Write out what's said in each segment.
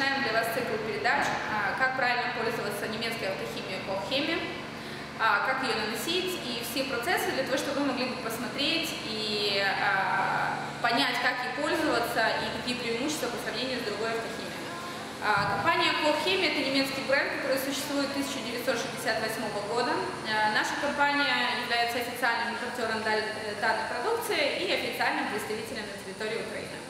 начинаем для вас цикл передач, а, как правильно пользоваться немецкой автохимией Колхеме, а, как ее наносить и все процессы для того, чтобы вы могли бы посмотреть и а, понять, как ей пользоваться и какие преимущества по сравнению с другой автохимией. Компания Колхеми это немецкий бренд, который существует с 1968 года. Наша компания является официальным импортером данной продукции и официальным представителем на территории Украины.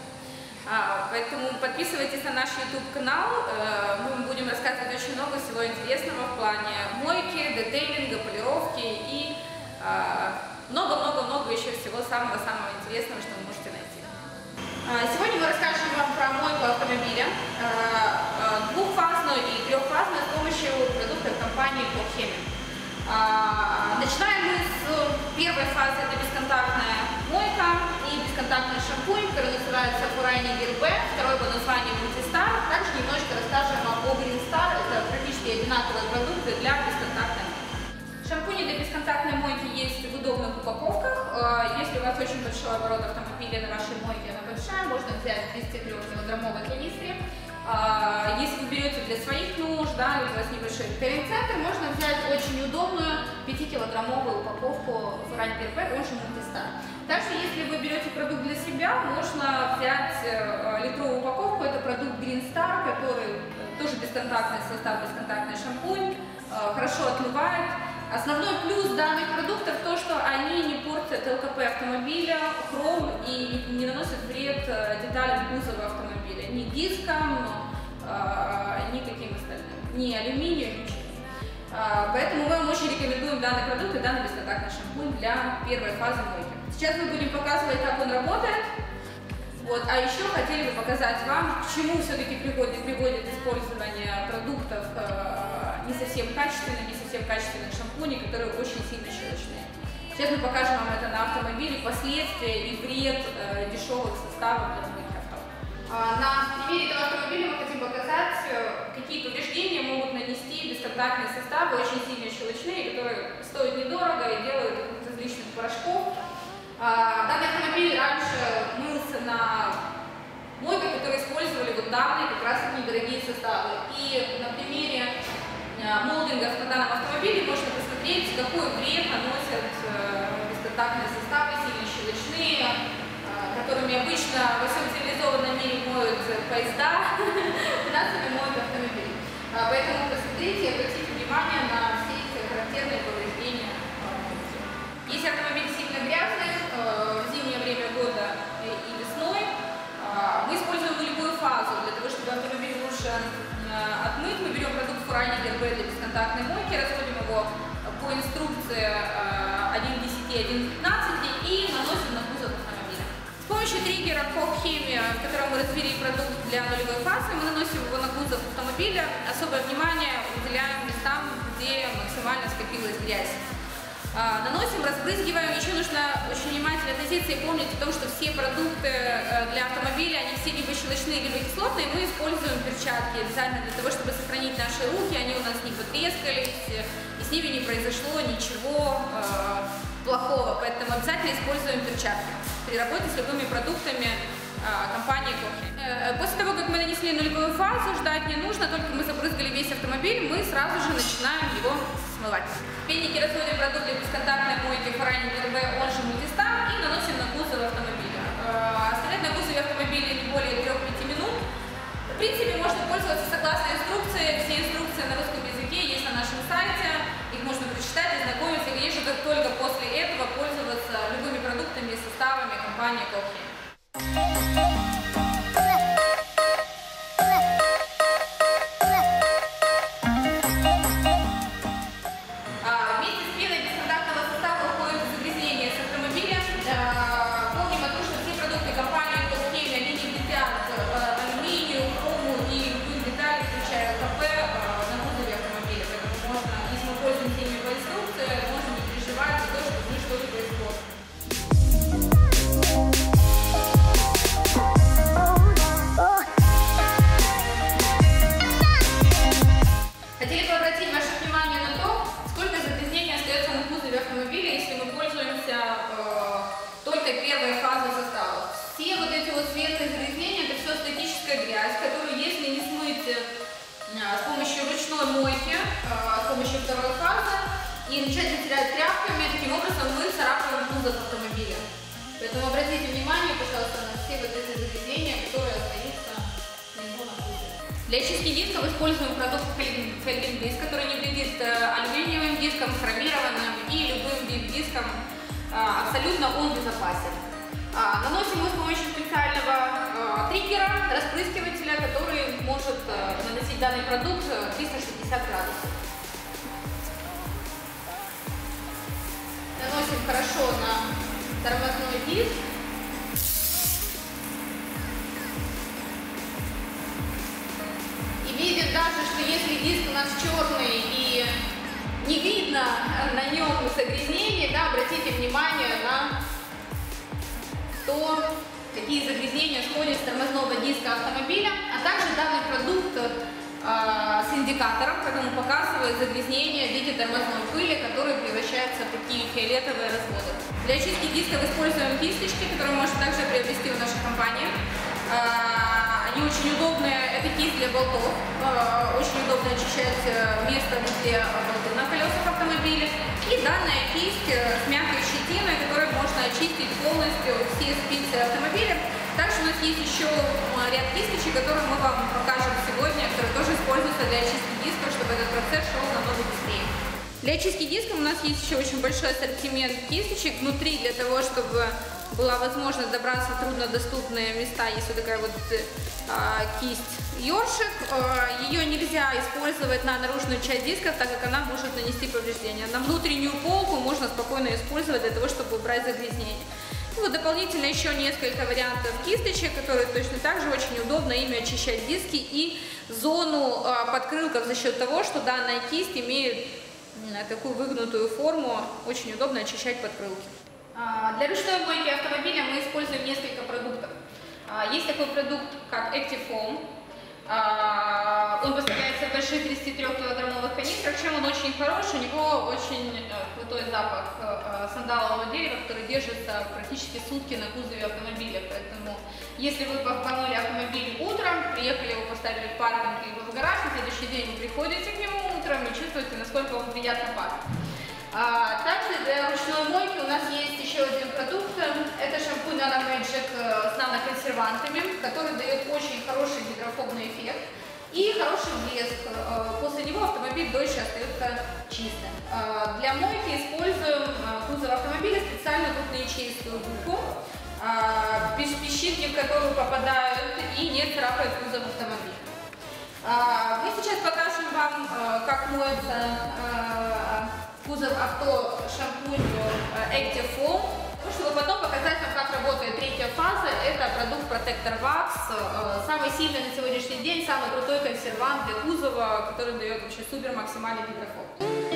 Поэтому подписывайтесь на наш YouTube канал, э, мы будем рассказывать очень много всего интересного в плане мойки, детейлинга, полировки и много-много-много еще всего самого-самого интересного, что вы можете найти. Сегодня мы расскажем вам про мойку автомобиля двухфазную и трехфазную с помощью продуктов компании Colchemic. Начинаем мы с первой фазы, это бесконтактная мойка и бесконтактный шампунь, который называется Фурайни Гербе, второй по названию Multistar. Также немножко расскажем вам о Green Star, это практически одинаковые продукты для бесконтактной мойки. Шампуни для бесконтактной мойки есть в удобных упаковках. Если у вас очень большой оборот автомобиля на вашей мойке, она большая, можно взять 33-килограммовой канистре. Если вы берете для своих нужд, да, у вас небольшой перецентр, можно взять очень удобную 5-килограммовую упаковку ПРП, он же Мультистар. Также, если вы берете продукт для себя, можно взять э, литровую упаковку, это продукт Green Star, который э, тоже бесконтактный состав, бесконтактный шампунь, э, хорошо отмывает. Основной плюс данных продуктов то, что они не портят ЛКП автомобиля, хром и не наносят вред деталям кузова автомобиля, ни дискам, ни каким остальным, ни алюминию, ничего. Поэтому мы вам очень рекомендуем данный продукт и данный бесконтактный шампунь для первой фазы мойки. Сейчас мы будем показывать, как он работает. Вот. А еще хотели бы показать вам, к чему все-таки приводит, приводит использование продуктов э, не совсем качественных, не совсем качественных шампуней, которые очень сильно щелочные. Сейчас мы покажем вам это на автомобиле, последствия и вред э, дешевых составов для мойки авто. А, на примере этого автомобиля мы хотим показать, э, какие повреждения могут нанести бесконтактные составы, очень сильно щелочные, которые стоят недорого и делают их из различных порошков. А, данный автомобиль раньше мылся на мойках, которые использовали вот данные как раз недорогие составы. И на примере молдингов на данном автомобиле можно посмотреть, какой вред наносят э, бесконтактные составы, сильно щелочные, а, которыми обычно во всем цивилизованном мире моют поезда, у нас ими моют автомобили. Поэтому посмотрите обратите внимание на все эти характерные повреждения. Если автомобиль сильно грязный, Э, в зимнее время года и весной. А, мы используем нулевую фазу для того, чтобы автомобиль лучше э, отмыть. Мы берем продукт Фурани ГРБ для бесконтактной мойки, разводим его по инструкции 1.10 1.15 и наносим на кузов автомобиля. С помощью триггера Кок Химия, в котором мы развели продукт для нулевой фазы, мы наносим его на кузов автомобиля. Особое внимание уделяем местам, где максимально скопилась грязь. А, наносим, разбрызгиваем. Еще нужно очень внимательно относиться и помнить о том, что все продукты э, для автомобиля, они все либо щелочные, либо кислотные. Мы используем перчатки обязательно для того, чтобы сохранить наши руки, они у нас не потрескались, и с ними не произошло ничего э, плохого. Поэтому обязательно используем перчатки при работе с любыми продуктами компании Кохи. Э, после того, как мы нанесли нулевую фазу, ждать не нужно, только мы забрызгали весь автомобиль, мы сразу же начинаем его смывать. Пенники разводим продукт для бесконтактной мойки Фарани ГРБ, он же мультистар, и наносим на кузов автомобиля. Э, оставлять на кузове автомобиля не более 3-5 минут. В принципе, можно пользоваться согласно инструкции. Все инструкции на русском языке есть на нашем сайте. Их можно прочитать, ознакомиться, и, конечно, только после этого пользоваться любыми продуктами и составами компании обратите ваше внимание на то, сколько загрязнений остается на кузове автомобиля, если мы пользуемся э, только первой фазой состава. Все вот эти вот светлые загрязнения, это все статическая грязь, которую если не смыть э, с помощью ручной мойки, э, с помощью второй фазы, и начать натирать тряпками, таким образом мы царапаем кузов автомобиля. Поэтому обратите внимание, пожалуйста, на все вот эти загрязнения, которые остаются для чистки дисков используем продукт Felgen Disc, который не вредит э, алюминиевым дискам, хромированным и любым дискам. Абсолютно он безопасен. А, наносим мы с помощью специального а, триггера, распрыскивателя, который может наносить данный продукт 360 градусов. Наносим хорошо на тормозной диск. И видим даже, что если диск у нас черный и не видно на нем загрязнений, да, обратите внимание на то, какие загрязнения сходят с тормозного диска автомобиля, а также данный продукт э, с индикатором, которому показывает загрязнение в виде тормозной пыли, которые превращаются в такие фиолетовые разводы. Для очистки диска используем кисточки, которые можно также приобрести в нашей компании. Они очень удобные, это кисть для болтов, а, очень удобно очищать э, место, где болты на колесах автомобиля. И данная кисть э, с мягкой щетиной, которой можно очистить полностью все спицы автомобиля. Также у нас есть еще ряд кисточек, которые мы вам покажем сегодня, которые тоже используются для очистки диска, чтобы этот процесс шел намного быстрее. Для очистки диска у нас есть еще очень большой ассортимент кисточек внутри, для того, чтобы была возможность добраться в труднодоступные места. Вот такая вот э, кисть ёршик. Э, ее нельзя использовать на наружную часть дисков, так как она может нанести повреждения. На внутреннюю полку можно спокойно использовать для того, чтобы убрать загрязнение. Вот дополнительно еще несколько вариантов кисточек, которые точно так же очень удобно ими очищать диски и зону э, подкрылков за счет того, что данная кисть имеет такую выгнутую форму, очень удобно очищать подкрылки. А, для ручной мойки автомобиля мы используем несколько продуктов. А, есть такой продукт, как Active Foam. А, он поставляется в больших 33-килограммовых канистрах. Чем он очень хороший? У него очень э, крутой запах э, сандалового дерева, который держится практически сутки на кузове автомобиля. Поэтому, если вы помыли автомобиль утром, приехали его поставили в паркинг либо в гараж, на следующий день вы приходите к нему утром и чувствуете, насколько он приятно пахнет. А, также для ручной мойки у нас есть еще один продукт. Это шампунь Nano Magic э, с наноконсервантами, который дает очень хороший гидрофобный эффект и хороший блеск. Э, после него автомобиль дольше остается чистым. Э, для мойки используем кузов автомобиля специально двухячеистую губку, песчинки в которую попадают и не царапают кузов автомобиля. Мы сейчас покажем вам, как моется кузов авто шампунью э, Active Foam, ну, чтобы потом показать вам, как работает третья фаза. Это продукт Protector Wax, э, самый сильный на сегодняшний день, самый крутой консервант для кузова, который дает вообще супер максимальный гидрофоб.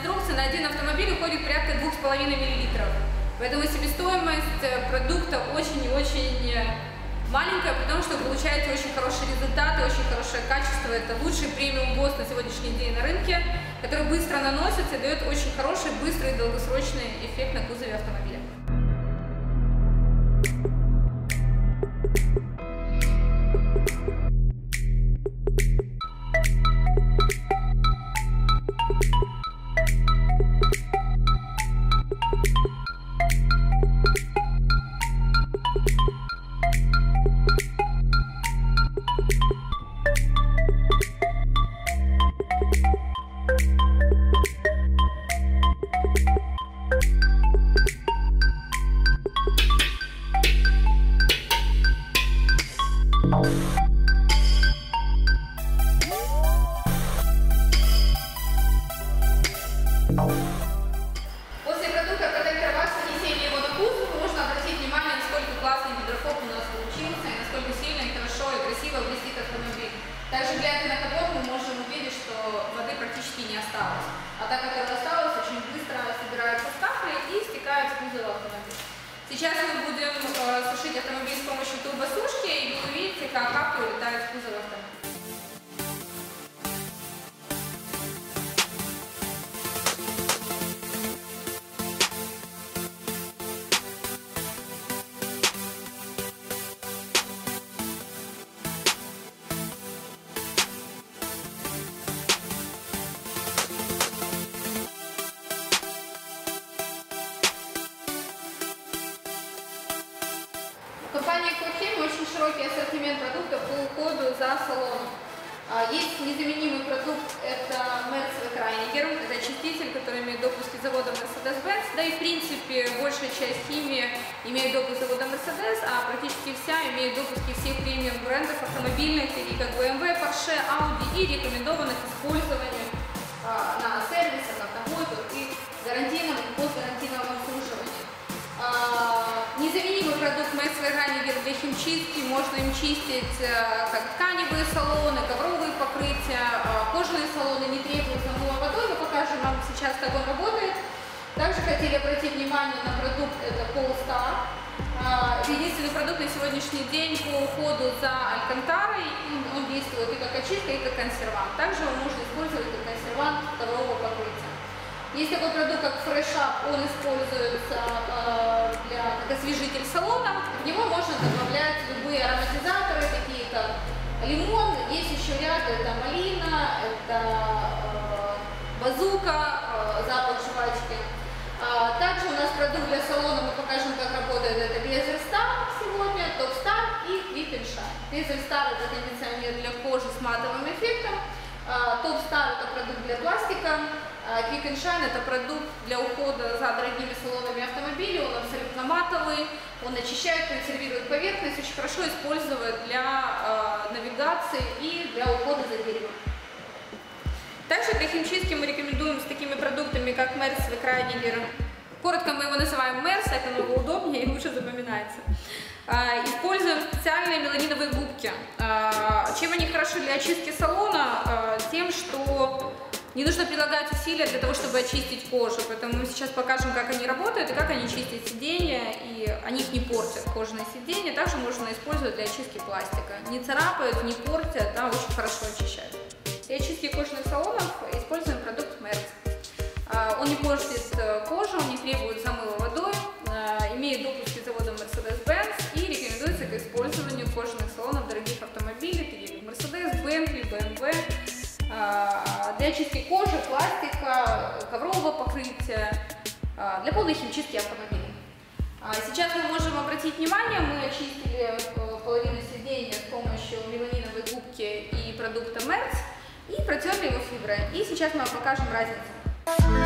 Согласно инструкции, на один автомобиль уходит порядка 2,5 мл. Поэтому себестоимость продукта очень и очень маленькая, потому что вы получаете очень хорошие результаты, очень хорошее качество. Это лучший премиум босс на сегодняшний день на рынке, который быстро наносится и дает очень хороший, быстрый и долгосрочный эффект на кузове автомобиля. Сейчас мы будем э, сушить автомобиль с помощью турбосушки, и вы увидите, как капли улетают с кузова завода Mercedes-Benz, да и в принципе большая часть химии имеет допуск завода Mercedes, а практически вся имеет допуски всех премиум брендов автомобильных, таких как BMW, Porsche, Audi и рекомендованных использованию а, на химчистки. Можно им чистить э, как тканевые салоны, ковровые покрытия, э, кожаные салоны не требуют замыва водой. Мы покажем вам сейчас, как он работает. Также хотели обратить внимание на продукт, это Polestar. А, Единственный продукт на сегодняшний день по уходу за алькантарой. Он действует и как очистка, и как консервант. Также его можно использовать как консервант коврового покрытия. Есть такой продукт, как Fresh Up, он используется э, для, как освежитель салона. В него можно добавлять любые ароматизаторы, такие как лимон, есть еще ряд, это малина, это э, базука, э, запах жвачки. А, также у нас продукт для салона, мы покажем, как работает это Bezel Star сегодня, Top Star и Quick and Shine. Bezel Star это кондиционер для кожи с матовым эффектом, а, Top Star это продукт для пластика, Quick and Shine это продукт для ухода за дорогими салонами автомобиля, он абсолютно матовый, он очищает, консервирует поверхность, очень хорошо использовать для э, навигации и для ухода за деревом. Также для химчистки мы рекомендуем с такими продуктами, как Мерс Крайнигер. Коротко мы его называем Мерс, это намного удобнее и лучше запоминается. А, Используем специальные меланиновые губки. А, Чем они хороши для очистки салона? А, Тем, что не нужно прилагать усилия для того, чтобы очистить кожу, поэтому мы сейчас покажем, как они работают и как они чистят сиденья, и они их не портят, кожаные сиденья. Также можно использовать для очистки пластика. Не царапают, не портят, да, очень хорошо очищают. Для очистки кожаных салонов используем продукт Merz. А, Он не портит э, кожу, он не требует замыва водой, а, имеет допуски завода Mercedes-Benz и рекомендуется к использованию кожаных салонов дорогих автомобилей, таких как Mercedes, Bentley, BMW, а, очистки кожи, пластика, коврового покрытия, а, для полной химчистки автомобилей. А, сейчас мы можем обратить внимание, мы очистили э, половину сиденья с помощью меланиновой губки и продукта МЕРЦ и протерли его фиброй. И сейчас мы покажем разницу.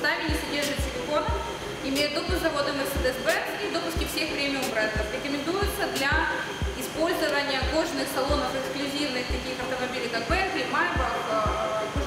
сами не содержат силикона, имеют допуск завода Mercedes-Benz и допуски всех премиум брендов. Рекомендуется для использования кожных салонов эксклюзивных таких автомобилей, как Bentley, Maybach, э,